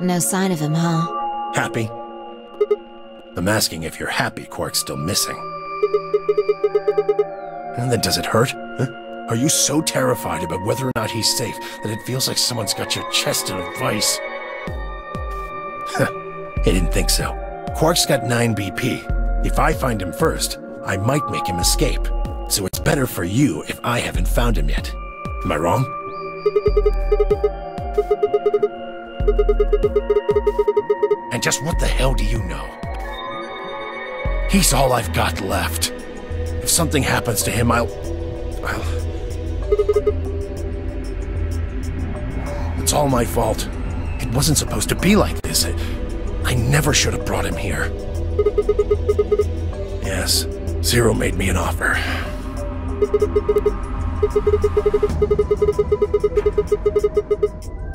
No sign of him, huh? Happy? I'm asking if you're happy Quark's still missing. And then does it hurt? Huh? Are you so terrified about whether or not he's safe that it feels like someone's got your chest in a vice? I didn't think so. Quark's got 9 BP. If I find him first, I might make him escape. So it's better for you if I haven't found him yet. Am I wrong? And just what the hell do you know? He's all I've got left. If something happens to him, I'll... I'll... It's all my fault. It wasn't supposed to be like this. I, I never should have brought him here. Yes, Zero made me an offer.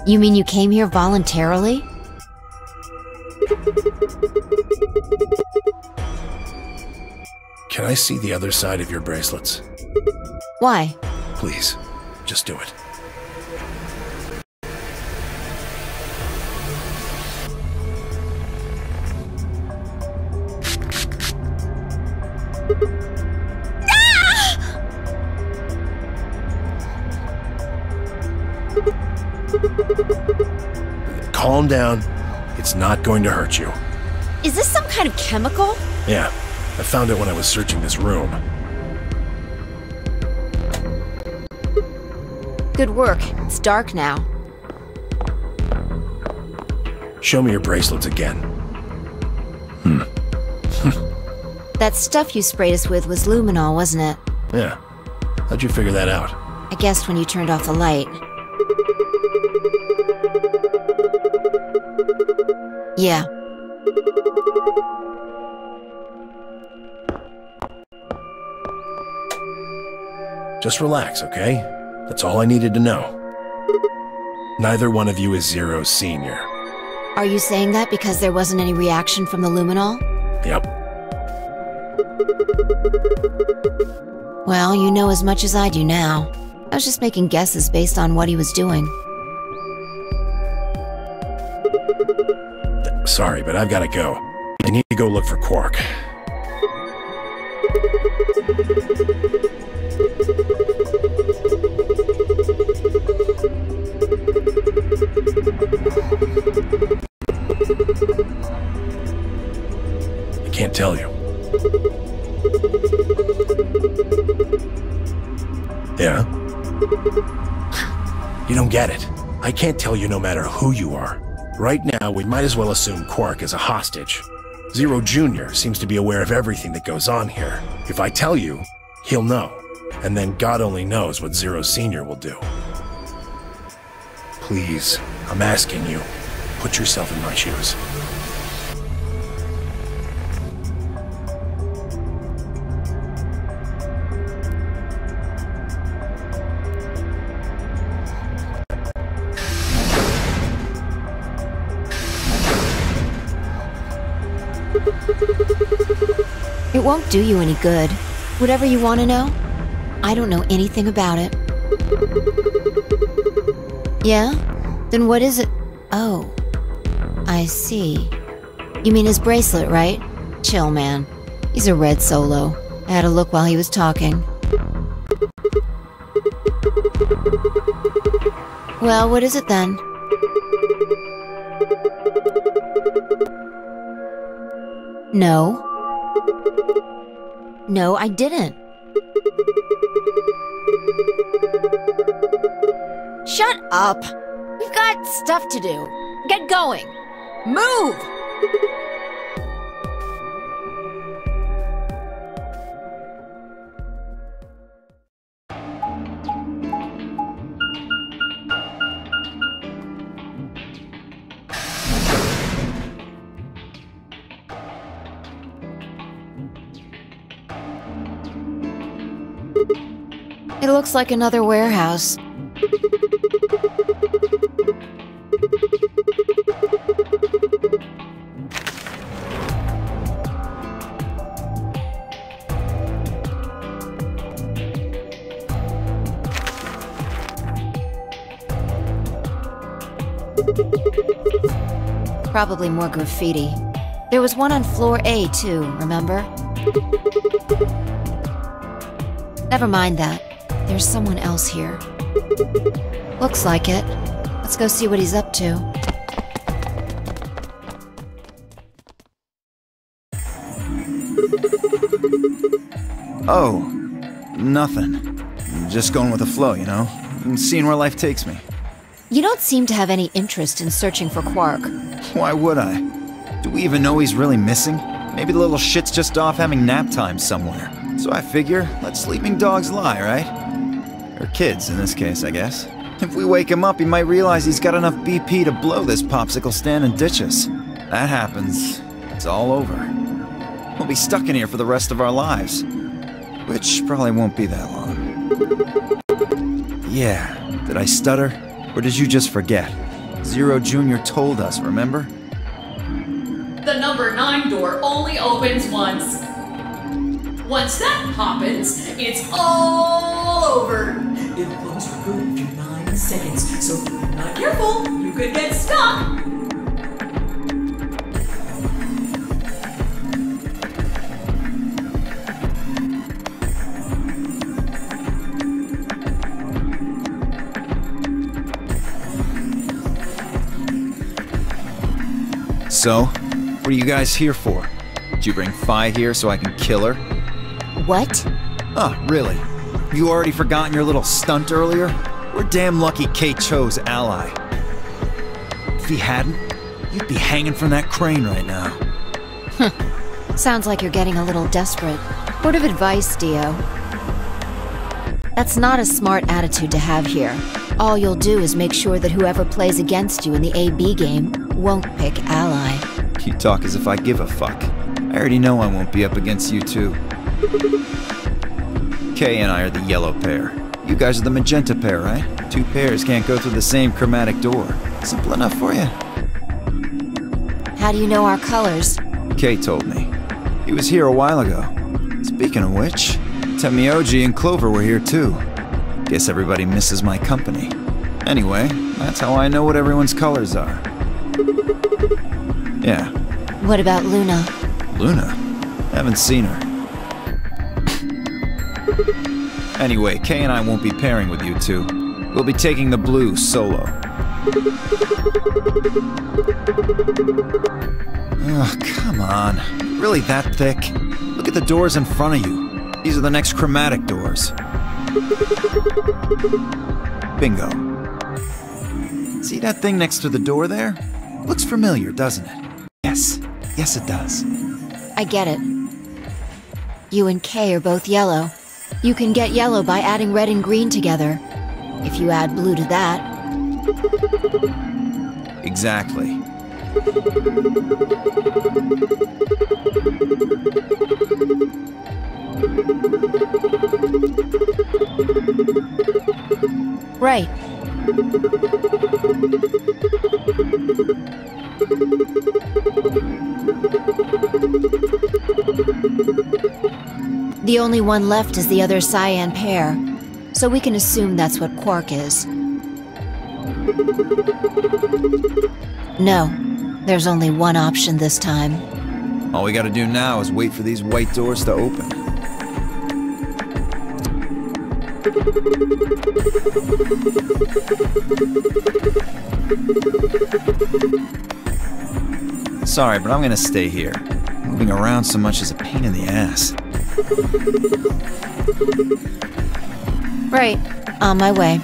You mean you came here voluntarily? Can I see the other side of your bracelets? Why? Please, just do it. Calm down. It's not going to hurt you. Is this some kind of chemical? Yeah, I found it when I was searching this room. Good work. It's dark now. Show me your bracelets again. Hmm. That stuff you sprayed us with was luminol, wasn't it? Yeah. How'd you figure that out? I guessed when you turned off the light. Yeah. Just relax, okay? That's all I needed to know. Neither one of you is Zero Senior. Are you saying that because there wasn't any reaction from the luminol? Yep. Well, you know as much as I do now. I was just making guesses based on what he was doing. Sorry, but I've gotta go. I need to go look for Quark. I can't tell you. Yeah? You don't get it. I can't tell you no matter who you are. Right now, we might as well assume Quark is a hostage. Zero Jr. seems to be aware of everything that goes on here. If I tell you, he'll know. And then God only knows what Zero Sr. will do. Please, I'm asking you, put yourself in my shoes. Won't do you any good. Whatever you want to know, I don't know anything about it. Yeah? Then what is it? Oh. I see. You mean his bracelet, right? Chill, man. He's a red solo. I had a look while he was talking. Well, what is it then? No. No, I didn't. Shut up! We've got stuff to do. Get going! Move! Looks like another warehouse. Probably more graffiti. There was one on floor A, too, remember? Never mind that. There's someone else here. Looks like it. Let's go see what he's up to. Oh, nothing. Just going with the flow, you know? And seeing where life takes me. You don't seem to have any interest in searching for Quark. Why would I? Do we even know he's really missing? Maybe the little shit's just off having nap time somewhere. So I figure, let sleeping dogs lie, right? Or kids, in this case, I guess. If we wake him up, he might realize he's got enough BP to blow this popsicle stand and ditch us. That happens, it's all over. We'll be stuck in here for the rest of our lives. Which probably won't be that long. Yeah, did I stutter? Or did you just forget? Zero Jr. told us, remember? The number 9 door only opens once. Once that happens, it's all over. It closes for good in 9 seconds, so if you're not careful, you could get stuck. So, what are you guys here for? Did you bring Phi here so I can kill her? What? Oh, really? You already forgotten your little stunt earlier? We're damn lucky K chose ally. If he hadn't, you'd be hanging from that crane right now. Sounds like you're getting a little desperate. Word of advice, Dio. That's not a smart attitude to have here. All you'll do is make sure that whoever plays against you in the AB game won't pick ally. You talk as if I give a fuck. I already know I won't be up against you two. K and I are the yellow pair. You guys are the magenta pair, right? Two pairs can't go through the same chromatic door. Simple enough for you. How do you know our colors? K told me. He was here a while ago. Speaking of which, Tenmyouji and Clover were here too. Guess everybody misses my company. Anyway, that's how I know what everyone's colors are. Yeah, What about Luna? Luna? Haven't seen her. Anyway, K and I won't be pairing with you two. We'll be taking the blue solo. Oh, come on. Really that thick? Look at the doors in front of you. These are the next chromatic doors. Bingo. See that thing next to the door there? Looks familiar, doesn't it? Yes. Yes, it does. I get it. You and K are both yellow. You can get yellow by adding red and green together. If you add blue to that, Exactly. right. The only one left is the other cyan pair, so we can assume that's what Quark is. No, there's only one option this time. All we gotta do now is wait for these white doors to open. Sorry, but I'm gonna stay here. Moving around so much is a pain in the ass. Right, on my way.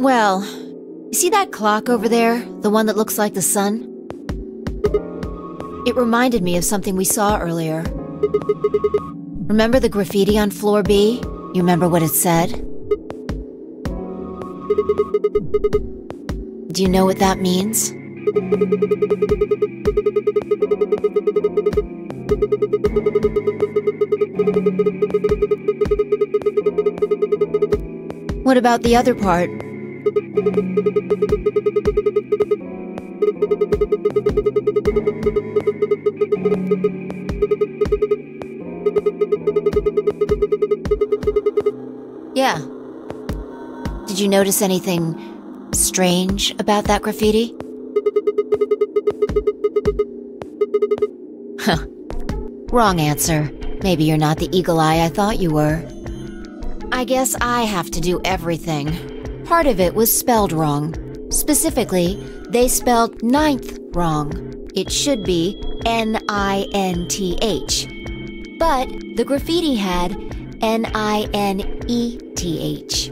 Well, you see that clock over there? The one that looks like the sun? It reminded me of something we saw earlier. Remember the graffiti on floor B? You remember what it said? Do you know what that means? What about the other part? Yeah. Did you notice anything strange about that graffiti? Huh. Wrong answer. Maybe you're not the eagle eye I thought you were. I guess I have to do everything. Part of it was spelled wrong. Specifically, they spelled ninth wrong. It should be N I N T H. But the graffiti had N I N E T H.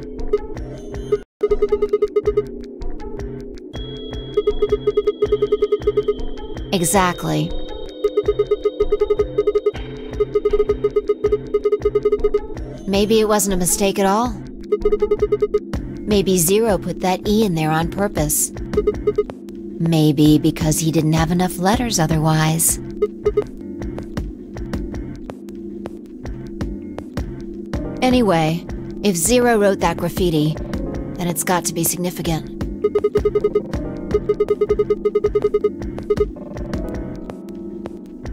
Exactly. Maybe it wasn't a mistake at all. Maybe Zero put that E in there on purpose. Maybe because he didn't have enough letters otherwise. Anyway, if Zero wrote that graffiti, then it's got to be significant.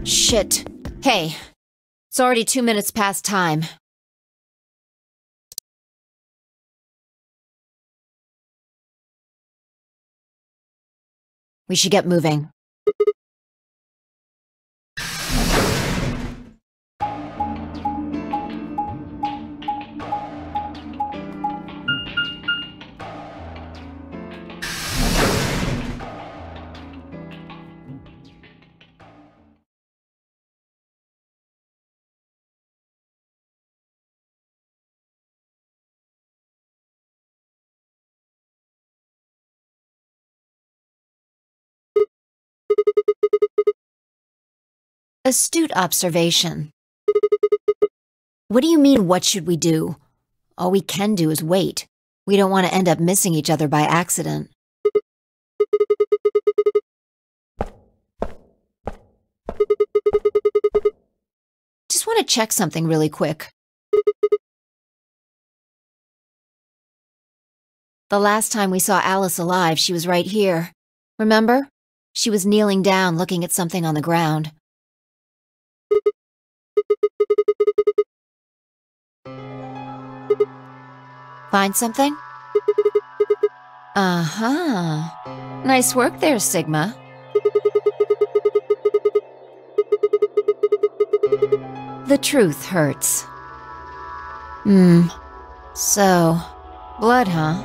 Shit. Hey, it's already two minutes past time. We should get moving. Astute observation. What do you mean, what should we do? All we can do is wait. We don't want to end up missing each other by accident. Just want to check something really quick. The last time we saw Alice alive, she was right here. Remember? She was kneeling down looking at something on the ground. Find something? Uh-huh. Nice work there, Sigma. The truth hurts. Hmm. So, blood, huh?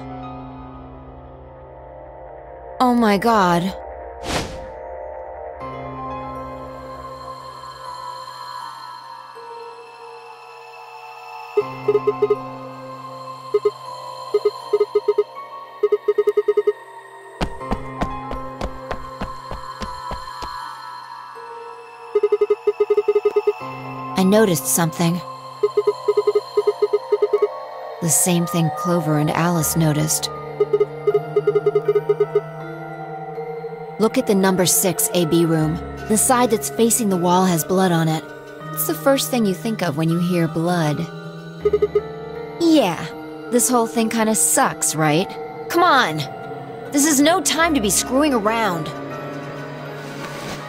Oh my god. I noticed something. The same thing Clover and Alice noticed. Look at the number 6 AB room. The side that's facing the wall has blood on it. It's the first thing you think of when you hear blood. Yeah, this whole thing kinda sucks, right? Come on! This is no time to be screwing around.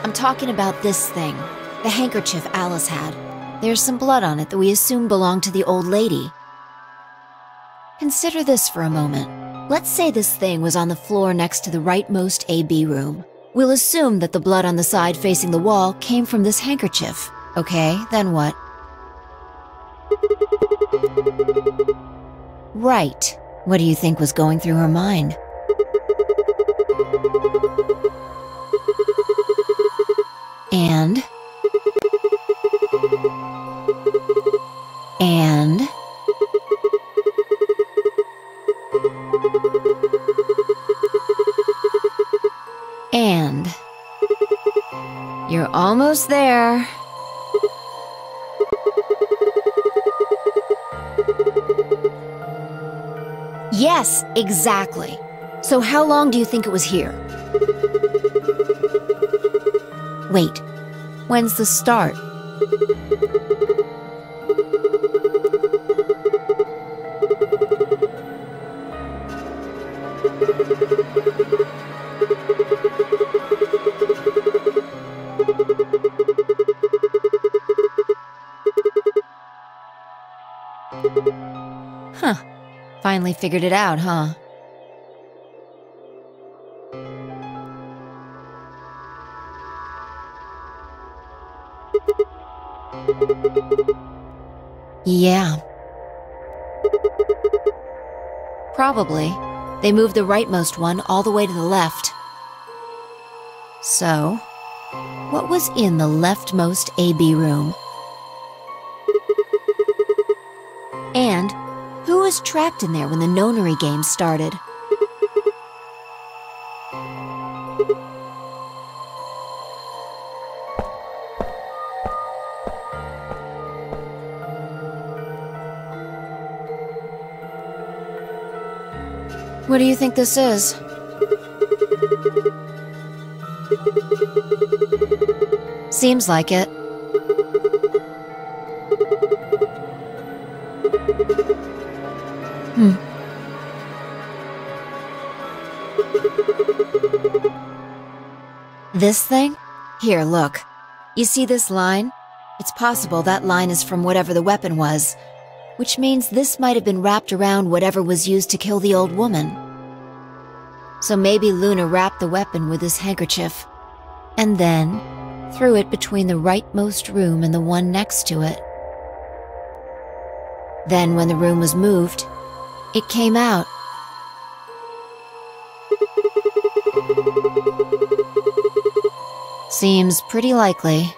I'm talking about this thing, the handkerchief Alice had. There's some blood on it that we assume belonged to the old lady. Consider this for a moment. Let's say this thing was on the floor next to the rightmost AB room. We'll assume that the blood on the side facing the wall came from this handkerchief. Okay, then what? Right. What do you think was going through her mind? And? And? And? You're almost there. Yes, exactly. So how long do you think it was here? Wait, when's the start? Huh. Finally figured it out, huh? Yeah. Probably. They moved the rightmost one all the way to the left. So, what was in the leftmost AB room? Trapped in there when the nonary game started? What do you think this is? Seems like it. This thing? Here, look. You see this line? It's possible that line is from whatever the weapon was, which means this might have been wrapped around whatever was used to kill the old woman. So maybe Luna wrapped the weapon with his handkerchief, and then threw it between the rightmost room and the one next to it. Then, when the room was moved, it came out. Seems pretty likely.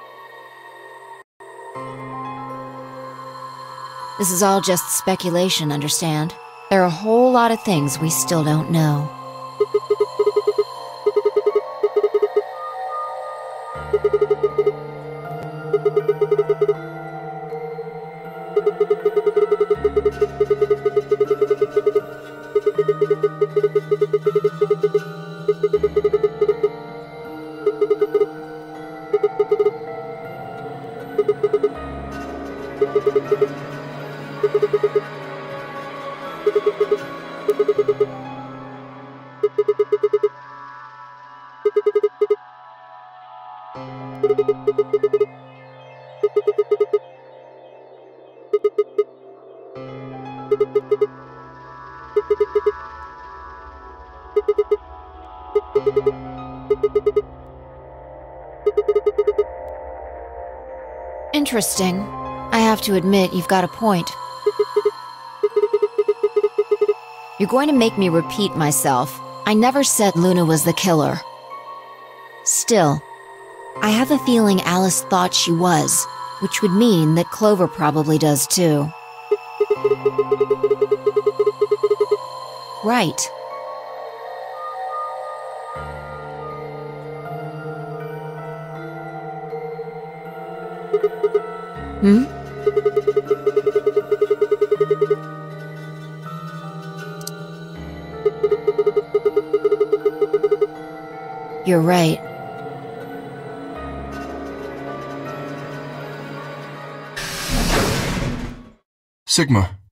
This is all just speculation, understand? There are a whole lot of things we still don't know. Interesting. I have to admit, you've got a point. You're going to make me repeat myself. I never said Luna was the killer. Still, I have a feeling Alice thought she was, which would mean that Clover probably does too. Right. Hmm? You're right. Sigma.